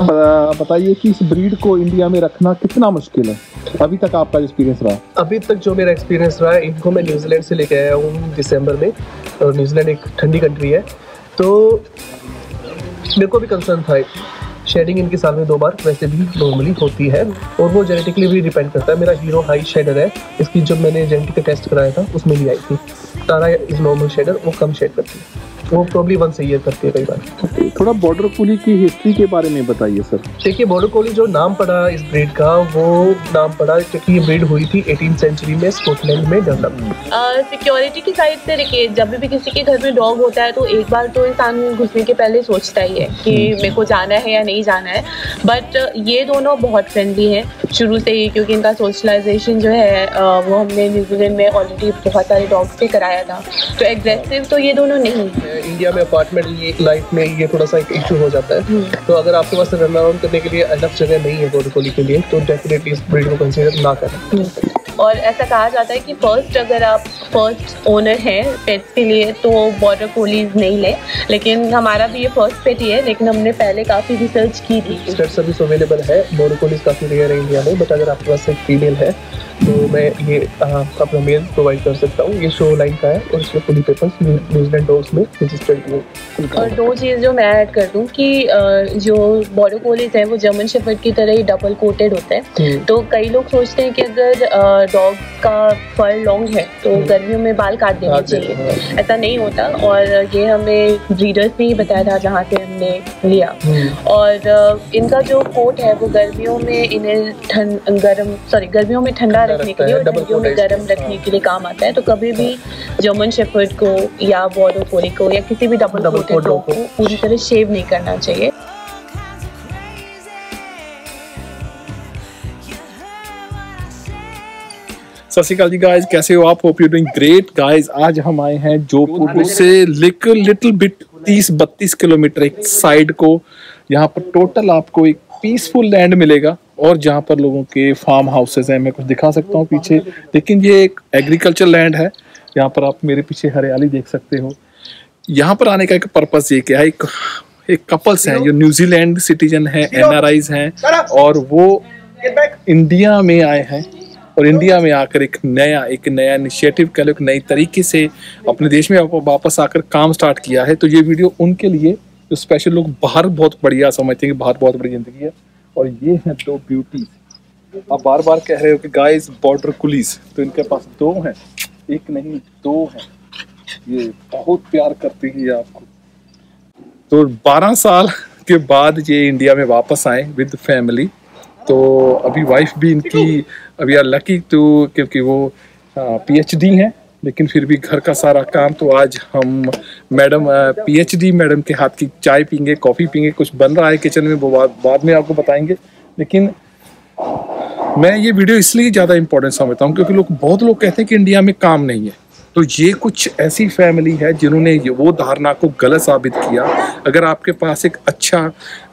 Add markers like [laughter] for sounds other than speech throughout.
बताइए कि इस ब्रीड को इंडिया में रखना कितना मुश्किल है? अभी तक आपका एक्सपीरियंस रहा? अभी तक जो मेरा एक्सपीरियंस रहा है इनको मैं न्यूजीलैंड से लेके आया हूँ दिसंबर में। और न्यूजीलैंड एक ठंडी कंट्री है। तो मेरे को भी कंसर्न था। शेडिंग इनके साल में दो बार, वैसे भी नॉर्मली होती है। और वो जेनेटिकली भी डिपेंड करता है। मेरा हीरो हाई शेडर है। इसकी जब मैंने जेनेटिक टेस्ट कराया था, उसमें भी आई थी। तारा इज़ नॉर्मल शेडर वो कम शेड करती है। वो प्रॉब्ली वन ईयर करती है कई बार। थोड़ा बॉर्डर कोली की हिस्ट्री के बारे में बताइए सर देखिए बॉर्डर कोली जो नाम पड़ा इस ब्रीड का वो नाम पड़ा क्योंकि ये ब्रीड हुई थी एटीन सेंचुरी में स्कॉटलैंड में डेवलप सिक्योरिटी की साइड से देखिए जब भी किसी के घर में डॉग होता है तो एक बार तो इंसान घुसने के पहले सोचता ही है कि हम्म। मेरे को जाना है या नहीं जाना है। बट ये दोनों बहुत फ्रेंडली हैं। शुरू से ही क्योंकि इनका सोशलाइजेशन जो है वो हमने न्यूजीलैंड में ऑलरेडी बहुत सारे डॉग्स पे कराया था तो एग्रेसिव तो ये दोनों नहीं इंडिया में अपार्टमेंट ये लाइफ में ये थोड़ा सा एक इशू हो जाता है हम्म। तो अगर आपके पास रन अराउंड करने के लिए अलग जगह नहीं है बोर्ड कोली के लिए तो डेफिनेटली इस ब्रीड को कंसिडर ना करें हम्म। और ऐसा कहा जाता है कि फ़र्स्ट अगर आप फ़र्स्ट ओनर हैं पेट्स के लिए तो बॉर्डर कोलीज नहीं लें। लेकिन हमारा भी ये फ़र्स्ट पेट ही है लेकिन हमने पहले काफ़ी रिसर्च की थी। सर्विस अवेलेबल है। बॉर्डर कोलीज काफ़ी रेयर है इंडिया में बट अगर आपके पास एक फीमेल है तो मैं ये अपना मेल प्रोवाइड कर सकता हूँ। ये शो लाइन का है और इसमें fully papers New Zealand dogs में रजिस्टर्ड हुए और दो चीज़ जो मैं ऐड कर दूँ कि जो बॉर्डर कोलीज है वो जर्मन शेफर्ड की तरह ही डबल कोटेड होते हैं। हम्म। तो कई लोग सोचते हैं कि अगर डॉग का फर लॉन्ग है तो हम्म। गर्मियों में बाल काट देने चाहिए। ऐसा नहीं होता और ये हमें ब्रीडर्स ने ही बताया था जहाँ से हमने लिया। हम्म। और इनका जो कोट है वो गर्मियों में इन्हें ठंड गर्म सॉरी गर्मियों में ठंडा रखने के लिए और ठंडियों में गर्म रखने के लिए काम आता है। तो कभी भी जर्मन शेफर्ड को या कोली को या किसी भी डबल डॉग को पूरी तरह शेव नहीं करना चाहिए। सत श्रीकाल जी गाइस कैसे हो आप? Hope you doing great guys आज हम आए हैं जोधपुर से लिटिल लिटिल बिट 30 32 किलोमीटर एक साइड को। यहाँ पर टोटल आपको एक पीसफुल लैंड मिलेगा और जहाँ पर लोगों के फार्म हाउसेज हैं। मैं कुछ दिखा सकता हूँ पीछे। लेकिन ये एक एग्रीकल्चर लैंड है। यहाँ पर आप मेरे पीछे हरियाली देख सकते हो। यहाँ पर आने का एक पर्पज ये क्या है एक एक कपल्स हैं। जो न्यूजीलैंड सिटीजन हैं एनआरआईज हैं और वो इंडिया में आए हैं। और इंडिया में आकर एक नया एक नया इनिशिएटिव कह लो, एक नई तरीके से अपने देश में वापस आकर काम स्टार्ट किया है तो ये वीडियो उनके लिए जो स्पेशल लोग बाहर बहुत बढ़िया समझते हैं कि बाहर बहुत बड़ी ज़िंदगी है। और ये है दो ब्यूटी आप बार बार कह रहे हो कि गाइस बॉर्डर कुलीस तो इनके पास दो हैं। एक नहीं, दो हैं। ये बहुत प्यार करती है आपको। तो 12 साल के बाद ये इंडिया में वापस आए विद फैमिली तो अभी वाइफ भी इनकी अभी आर लकी तो क्योंकि वो पीएचडी हैं लेकिन फिर भी घर का सारा काम तो आज हम मैडम पीएचडी मैडम के हाथ की चाय पीएँगे कॉफ़ी पीएँगे कुछ बन रहा है किचन में वो बाद, बाद में आपको बताएँगे। लेकिन मैं ये वीडियो इसलिए ज़्यादा इंपॉर्टेंट समझता हूँ क्योंकि लोग बहुत लोग कहते हैं कि इंडिया में काम नहीं है। तो ये कुछ ऐसी फैमिली है जिन्होंने वो धारणा को गलत साबित किया। अगर आपके पास एक अच्छा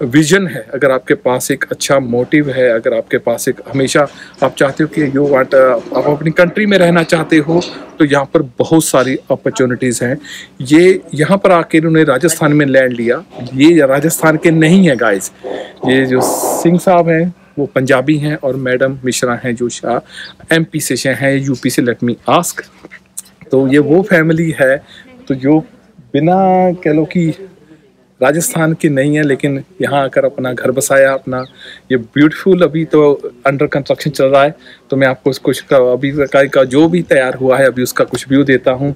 विजन है, अगर आपके पास एक अच्छा मोटिव है, अगर आपके पास एक हमेशा आप चाहते हो कि यू वांट आप अपनी कंट्री में रहना चाहते हो तो यहाँ पर बहुत सारी अपॉर्चुनिटीज़ हैं। ये यहाँ पर आके इन्होंने राजस्थान में लैंड लिया। ये राजस्थान के नहीं है गाइज़ ये जो सिंह साहब हैं, वो पंजाबी हैं और मैडम मिश्रा हैं जो शाह एम पी से हैं यूपी से लेट मी आस्क तो ये वो फैमिली है। तो जो बिना कह लो कि राजस्थान की नहीं है लेकिन यहाँ आकर अपना घर बसाया अपना ये ब्यूटीफुल अभी तो अंडर कंस्ट्रक्शन चल रहा है। तो मैं आपको कुछ का अभी का, का जो भी तैयार हुआ है अभी उसका कुछ व्यू देता हूँ।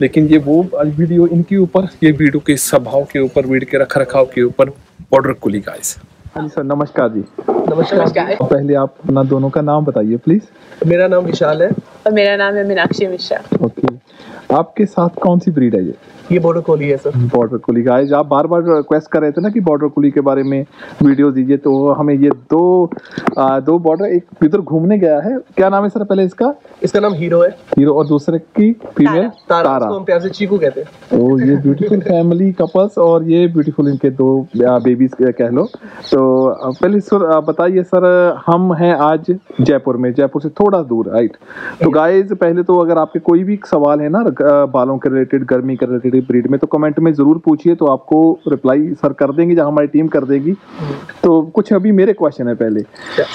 लेकिन ये वो वीडियो इनके ऊपर ये वीडियो के स्वभाव के ऊपर वीडियो के रख रखाव के ऊपर बॉर्डर कुली गाइस हाँ जी सर नमस्कार जी। नमस्कार। पहले आप अपना दोनों का नाम बताइए प्लीज़ मेरा नाम विशाल है। और मेरा नाम है मीनाक्षी मिश्रा। ओके आपके साथ कौन सी ब्रीड है ये? ये बॉर्डर कोली है सर बॉर्डर कोली गाइस आप बार बार रिक्वेस्ट कर रहे थे ना कि बॉर्डर कोली के बारे में वीडियो दीजिए तो हमें ये दो आ, दो बॉर्डर एक इधर घूमने गया है। क्या नाम है सर पहले इसका? इसका नाम हीरो है। हीरो और दूसरे की फीमेल तारा, तारा। हम प्यार से चीकू कहते हैं। ओ ये ब्यूटीफुल फैमिली कपल्स और ये ब्यूटीफुल इनके दो बेबीज कह लो। तो पहले सर बताइए सर हम हैं आज जयपुर में। जयपुर से थोड़ा दूर राइट तो गाइज़ पहले तो अगर आपके कोई भी सवाल है ना बालों के रिलेटेड गर्मी के रिलेटेड वाली ब्रीड में तो कमेंट में ज़रूर पूछिए तो आपको रिप्लाई सर कर देंगे, जहाँ हमारी टीम कर देगी। तो कुछ अभी मेरे क्वेश्चन है पहले।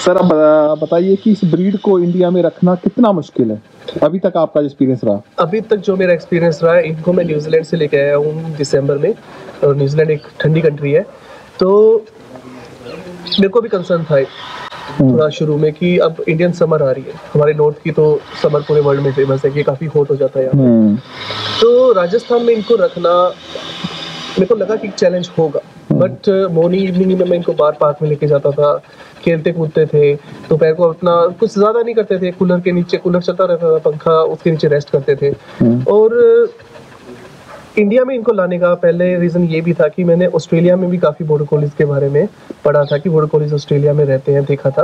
सर आप बताइए कि इस ब्रीड को इंडिया में रखना कितना मुश्किल है? अभी तक आपका एक्सपीरियंस रहा। अभी तक जो मेरा एक्सपीरियंस रहा है इनको मैं न्यूजीलैंड से लेके आया हूँ दिसंबर में, और न्यूजीलैंड एक ठंडी कंट्री है। तो मेरे को भी कंसर्न था। थोड़ा शुरू में कि अब इंडियन समर आ रही है। हमारे नॉर्थ की तो समर पूरे वर्ल्ड में फ़ेमस है कि काफ़ी हॉट हो जाता है यहाँ हम्म। तो राजस्थान में इनको रखना मेरे को लगा कि चैलेंज होगा। बट मॉर्निंग इवनिंग में मैं इनको बाहर पार्क में लेके जाता था खेलते कूदते थे दोपहर को अपना कुछ ज़्यादा नहीं करते थे कूलर के नीचे कूलर चलता रहता था पंखा उसके नीचे रेस्ट करते थे। और इंडिया में इनको लाने का पहले रीज़न ये भी था कि मैंने ऑस्ट्रेलिया में भी काफ़ी बोर्डर कॉलेज के बारे में पढ़ा था कि बोर्डर कॉलेज ऑस्ट्रेलिया में रहते हैं, देखा था।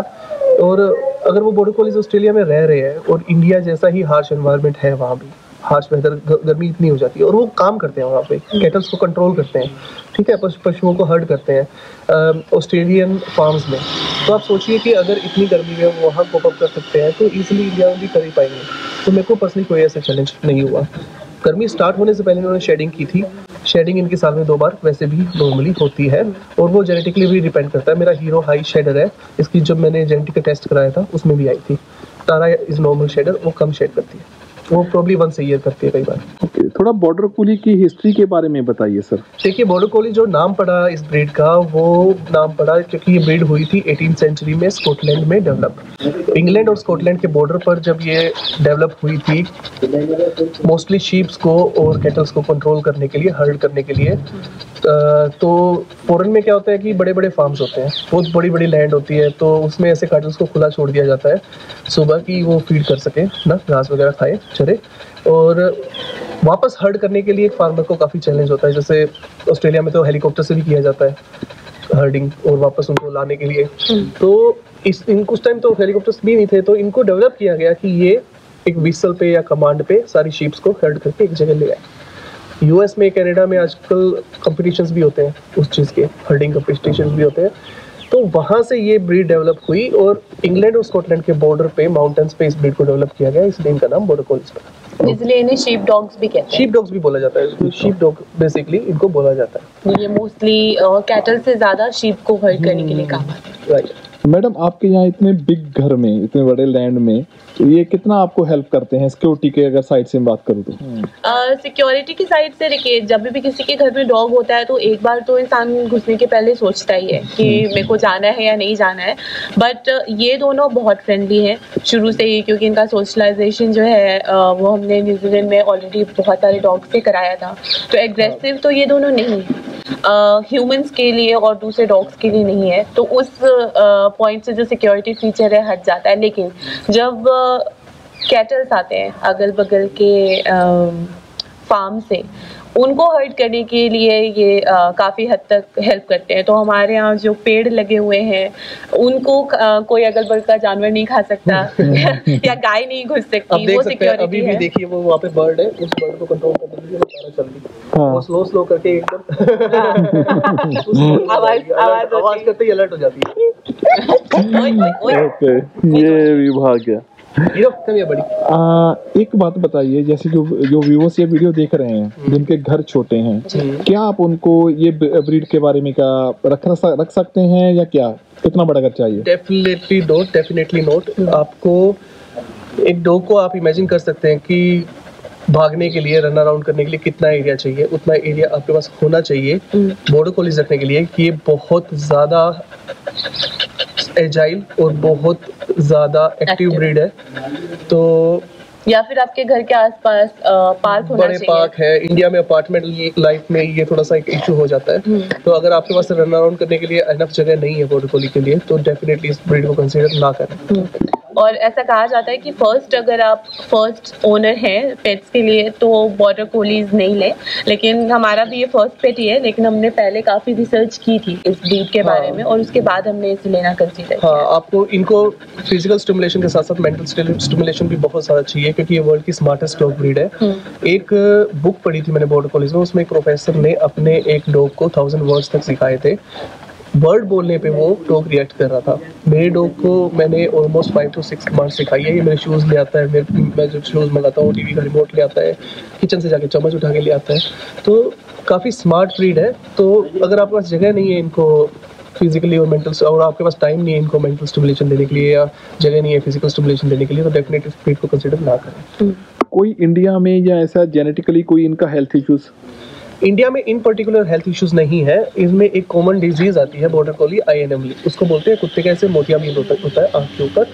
और अगर वो बोर्डर कॉलेज ऑस्ट्रेलिया में रह रहे हैं और इंडिया जैसा ही हार्श एनवायरनमेंट है वहाँ भी हार्श वेदर गर्मी इतनी हो जाती है और वो काम करते हैं वहाँ पे कैटल्स को कंट्रोल करते हैं, ठीक है, पशु, पशुओं को हर्ट करते हैं ऑस्ट्रेलियन फार्म्स में। तो आप सोचिए कि अगर इतनी गर्मी में वो वहाँ कोप अप कर सकते हैं तो इजीली इंडिया में भी कर ही पाएँगे। तो मेरे को पर्सनली कोई ऐसा चैलेंज नहीं हुआ। गर्मी स्टार्ट होने से पहले इन्होंने शेडिंग की थी। शेडिंग इनके साल में दो बार, वैसे भी नॉर्मली होती है। और वो जेनेटिकली भी डिपेंड करता है। मेरा हीरो हाई शेडर है। इसकी जब मैंने जेनेटिक टेस्ट कराया था, उसमें भी आई थी। तारा इज़ नॉर्मल शेडर वो कम शेड करती है। वो प्रॉब्ली वंस ईयर करती है कई बार। थोड़ा बॉर्डर कुली की हिस्ट्री के बारे में बताइए सर देखिए बॉर्डर कोली जो नाम पड़ा इस ब्रीड का वो नाम पड़ा क्योंकि ये ब्रीड हुई थी 18th सेंचुरी में स्कॉटलैंड में डेवलप इंग्लैंड और स्कॉटलैंड के बॉर्डर पर जब ये डेवलप हुई थी मोस्टली शीप्स को और कैटल्स को कंट्रोल करने के लिए हर्ड करने के लिए तो फॉरन में क्या होता है कि बड़े बड़े फार्म्स होते हैं। बहुत बड़ी बड़ी लैंड होती है तो उसमें ऐसे कैटल्स को खुला छोड़ दिया जाता है सुबह की वो फ़ीड कर सके ना घास वगैरह खाए चरे। और वापस हर्ड करने के लिए एक फार्मर को काफ़ी चैलेंज होता है जैसे ऑस्ट्रेलिया में तो हेलीकॉप्टर से भी किया जाता है हर्डिंग और वापस उनको लाने के लिए। तो इस इन कुछ टाइम तो हेलीकॉप्टर्स भी नहीं थे तो इनको डेवलप किया गया कि ये एक विसल पे या कमांड पे सारी शीप्स को हर्ड करके एक जगह ले आए। यूएस में कनाडा में आजकल कंपटीशंस भी होते हैं उस चीज़ के हर्डिंग कंपटीशंस भी होते हैं। तो वहाँ से ये ब्रीड डेवलप हुई और इंग्लैंड और स्कॉटलैंड के बॉर्डर पे माउंटेन्स पे इस ब्रीड को डेवलप किया गया इसलिए इनका नाम बॉर्डर कॉलिस पड़ा इसलिए इन्हें शीप डॉग्स भी कहते शीप डॉग्स भी बोला जाता है शीप डॉग बेसिकली इनको बोला जाता है। ये मोस्टली कैटल से ज़्यादा शीप को हर्ट करने के लिए काम आते हैं। मैडम आपके यहाँ इतने बिग घर में इतने बड़े लैंड में तो ये कितना आपको हेल्प करते हैं सिक्योरिटी के अगर साइड से बात करूँ तो? सिक्योरिटी की साइड से देखिए जब भी किसी के घर में डॉग होता है तो एक बार तो इंसान घुसने के पहले सोचता ही है कि मेरे को जाना है या नहीं जाना है। बट ये दोनों बहुत फ्रेंडली हैं शुरू से ही क्योंकि इनका सोशलाइजेशन जो है वो हमने न्यूजीलैंड में ऑलरेडी बहुत सारे डॉग से कराया था। तो एग्रेसिव तो ये दोनों नहीं ह्यूमंस के लिए और दूसरे डॉग्स के लिए नहीं है। तो उस पॉइंट से जो सिक्योरिटी फीचर है, हट जाता है। लेकिन जब कैटल्स आते हैं अगल बगल के फार्म से उनको हर्ट करने के लिए ये काफ़ी हद तक हेल्प करते हैं। तो हमारे यहाँ जो पेड़ लगे हुए हैं उनको कोई अगल बगल का जानवर नहीं खा सकता [laughs] या गाय नहीं घुस अब सकती देख वो सकते हैं अभी सिक्योरिटी भी देखिए वो वहाँ पे बर्ड है उस बर्ड को कंट्रोल करने के लिए वो चल रही है। हाँ। वो स्लो स्लो करके एकदम [laughs] आवाज- आवाज़ आवाज़ करते ही अलर्ट हो जाती है। ओए, ओए, ओए। ओके ये भी भाग आ, एक बात बताइए जैसे जो जो व्यूवर्स ये वीडियो देख रहे हैं जिनके घर छोटे हैं क्या आप उनको ये ब्रीड के बारे में क्या रख रख सकते हैं या क्या? कितना बड़ा घर चाहिए? डेफिनेटली नोट डेफिनेटली नोट आपको एक डॉग को आप इमेजिन कर सकते हैं कि भागने के लिए रन अराउंड करने के लिए कितना एरिया चाहिए उतना एरिया आपके पास होना चाहिए बॉर्डर कोलिस रखने के लिए कि ये बहुत ज़्यादा एजाइल और बहुत ज़्यादा एक्टिव ब्रीड है। तो या फिर आपके घर के आसपास पार्क होना बड़े पार्क है इंडिया में अपार्टमेंट लाइफ में ये थोड़ा सा एक इशू हो जाता है। तो अगर आपके पास रन अराउंड करने के लिए अनफ जगह नहीं है बॉर्डर कोली के लिए तो डेफिनेटली इस ब्रीड को कंसीडर ना करें। और ऐसा कहा जाता है कि फ़र्स्ट अगर आप फ़र्स्ट ओनर हैं पेट्स के लिए तो बॉर्डर कोलीज नहीं लें। लेकिन हमारा भी ये फ़र्स्ट पेट ही है लेकिन हमने पहले काफ़ी रिसर्च की थी इस ब्रीड के बारे हाँ। में और उसके बाद हमने इसे लेना कंसीडर हाँ किया आपको इनको फ़िज़िकल स्टिमुलेशन के साथ साथ मेंटल स्टिमुलेशन भी बहुत सारा चाहिए क्योंकि ये वर्ल्ड की स्मार्टेस्ट डॉग ब्रीड है। एक बुक पढ़ी थी मैंने बॉर्डर कॉलेज में उसमें एक प्रोफेसर ने अपने एक डॉग को थाउज़ेंड वर्ड्स तक सिखाए थे। वर्ड बोलने पे वो डॉग रिएक्ट कर रहा था। मेरे डॉग को मैंने almost five two six command सिखाई है। ये मेरे शूज़ ले आता है, मेरे, मैं जब शूज़ मंगाता हूँ टीवी का रिमोट ले आता है किचन से जाके चम्मच उठा के ले आता है। तो काफ़ी स्मार्ट ब्रीड है। तो अगर आपके पास जगह नहीं है इनको फिजिकली और मेंटल और आपके पास टाइम नहीं है इनको मेंटल स्टिमुलेशन देने के लिए या जगह नहीं है फ़िज़िकल स्टिमुलेशन देने के लिए तो डेफिनेटली ब्रीड को कंसिडर ना करें। कोई इंडिया में या ऐसा जेनेटिकली कोई इनका हेल्थ इश्यूज़ इंडिया में इन पर्टिकुलर हेल्थ इश्यूज़ नहीं है। इसमें एक कॉमन डिज़ीज़ आती है बॉर्डर कॉली आई उसको बोलते हैं कुत्ते का ऐसे मोतियाबिंद होता होता है आँख के ऊपर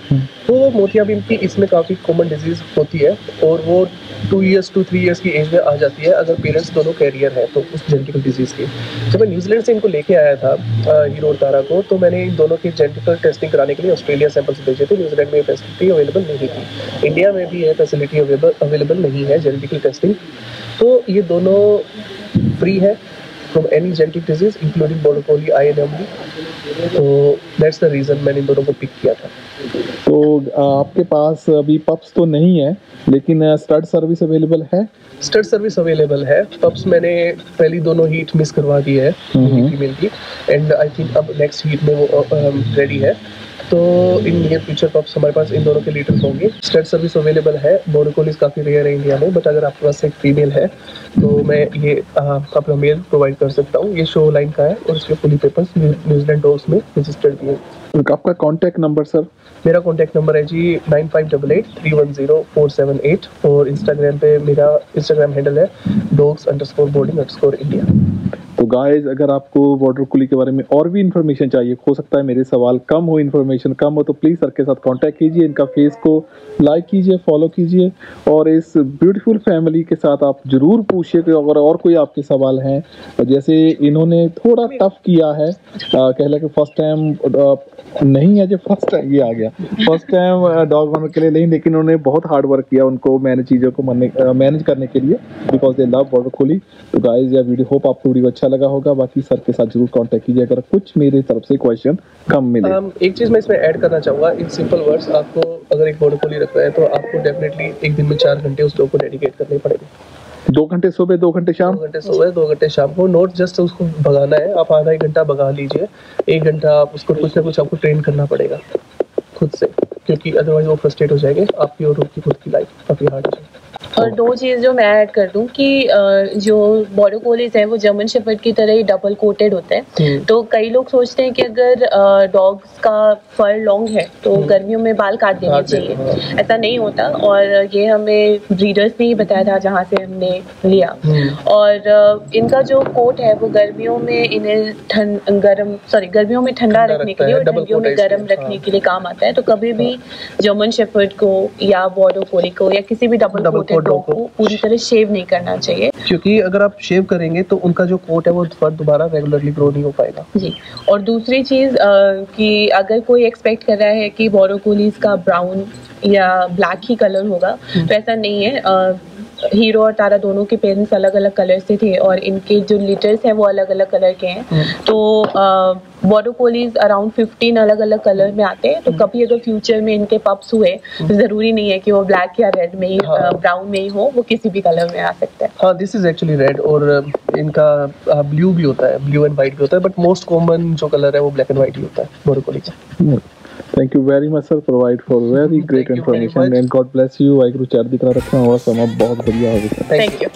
तो वो मोतियाबिंद की इसमें काफ़ी कॉमन डिज़ीज़ होती है और वो two years two three years की एज में आ जाती है अगर पेरेंट्स दोनों कैरियर है तो उस जेनेटिकल डिज़ीज़ की। जब मैं न्यूजीलैंड से इनको लेके आया था हीरो तारा को तो मैंने इन दोनों की जेनेटिकल टेस्टिंग कराने के लिए ऑस्ट्रेलिया सैंपल्स भेजे थे। न्यूजीलैंड में फैसिलिटी अवेलेबल नहीं थी। इंडिया में भी है फैसिलिटी अवेलेबल नहीं है जेनेटिकल टेस्टिंग तो ये दोनों फ्री है from any genetic disease including border collie eye an तो दैट्स द रीज़न मैंने इन दोनों को पिक किया था। तो आपके पास अभी पप्स तो नहीं है लेकिन स्टड सर्विस अवेलेबल है? स्टड सर्विस अवेलेबल है। पप्स मैंने पहली दोनों हीट मिस करवा दी है फीमेल की एंड आई थिंक अब नेक्स्ट हीट में वो रेडी है। तो इन नियर फ्यूचर पप्स हमारे पास इन दोनों के लीटर होंगे। स्टेट सर्विस अवेलेबल है बोर्डर कोलिस काफ़ी रेयर है इंडिया में बट अगर आपके पास एक फीमेल है तो मैं ये अपना मेल प्रोवाइड कर सकता हूँ। ये शो लाइन का है और इसके fully papers New Zealand dogs में रजिस्टर्ड भी है। आपका कॉन्टैक्ट नंबर सर मेरा कॉन्टैक्ट नंबर है जी nine five double eight three one zero four seven eight और इंस्टाग्राम पे मेरा इंस्टाग्राम हैंडल है dogs underscore boarding underscore India guys अगर आपको वाटर कूली के बारे में और भी इन्फॉर्मेशन चाहिए, हो सकता है मेरे सवाल कम हो इन्फॉर्मेशन कम हो तो प्लीज़ सर के साथ कांटेक्ट कीजिए, इनका फेस को लाइक कीजिए फॉलो कीजिए, और इस ब्यूटीफुल फैमिली के साथ आप ज़रूर पूछिए कि अगर और कोई आपके सवाल हैं। जैसे इन्होंने थोड़ा टफ किया है कह लें कि फ़र्स्ट टाइम नहीं है जो फ़र्स्ट टाइम ये आ गया। फ़र्स्ट टाइम डॉग बनने के लिए नहीं, लेकिन उन्होंने बहुत हार्ड वर्क किया उनको मैंने चीज़ों को मैनेज करने के लिए बिकॉज़ दे लव वाटर कूली तो गाइज़ या वीडियो होप आपको वीडियो अच्छा होगा बाकी सर के साथ ज़रूर कांटेक्ट कीजिए अगर कुछ मेरे तरफ़ से क्वेश्चन कम मिले। Um, एक चीज़ मैं इसमें ऐड करना चाहूँगा इन सिंपल वर्ड्स आपको अगर एक कोली रखना है तो आपको डेफिनेटली एक दिन में चार घंटे उस डॉग को डेडिकेट करने पड़ेंगे। दो घंटे सुबह दो घंटे शाम? दो घंटे सुबह दो घंटे शाम को। नोट जस्ट उसको भगाना है आप आधा एक घंटा भगा लीजिए। एक घंटा आप उसको कुछ ना कुछ आपको ट्रेन करना पड़ेगा खुद से क्योंकि अदरवाइज़ वो फ्रस्ट्रेट हो जाएँगे आपकी और उनकी खुद की लाइफ काफ़ी हार्ड हो जाएगी और दो चीज़ जो मैं ऐड कर दूँ कि जो बॉर्डर कोलिस है वो जर्मन शेफर्ड की तरह ही डबल कोटेड होते है हम्म। तो कई लोग सोचते हैं कि अगर डॉग्स का फर लॉन्ग है तो हम्म। गर्मियों में बाल काट देने चाहिए हाँ। ऐसा नहीं होता और ये हमें ब्रीडर्स ने ही बताया था जहाँ से हमने लिया हम्म। और इनका जो कोट है वो गर्मियों में इन्हें ठंड गर्म सॉरी गर्मियों में ठंडा रखने के लिए और ठंडियों में गर्म रखने हाँ। के लिए काम आता है तो कभी भी जर्मन शेफर्ड को या बॉर्डर कोली को या किसी भी डबल कोटेड डॉग को पूरी तरह शेव नहीं करना चाहिए। क्योंकि अगर आप शेव करेंगे तो उनका जो कोट है वो फर दोबारा रेगुलरली ग्रो नहीं हो पाएगा। जी। और दूसरी चीज़ कि अगर कोई एक्सपेक्ट कर रहा है कि बोरोकोलीज का ब्राउन या ब्लैक ही कलर होगा हम्म। तो ऐसा नहीं है। हीरो और तारा दोनों के पेरेंट्स अलग अलग कलर से थे और इनके जो लिटर्स हैं वो अलग अलग कलर के हैं हम्म। तो बॉडो कोलीज अराउंड फिफ्टीन अलग अलग कलर में आते हैं तो हम्म। कभी अगर फ्यूचर में इनके पप्स हुए तो हम्म। ज़रूरी नहीं है कि वो ब्लैक या रेड में ही ब्राउन हाँ। में ही हो वो किसी भी कलर में आ सकता है हाँ दिस इज़ एक्चुअली रेड और इनका ब्लू भी होता है ब्लू एंड व्हाइट भी होता है बट मोस्ट कॉमन जो कलर है वो ब्लैक एंड व्हाइट ही होता है Bodo कोलीज Thank you very much, sir, provide for very great information. and God bless you. I ਚੜ੍ਹਦੀ ਕਲਾ ਰੱਖਣਾ ਹੋਵਾ ਸਮਾਂ ਬਹੁਤ ਵਧੀਆ ਹੋਵੇ ਸਰ ਥੈਂਕ ਯੂ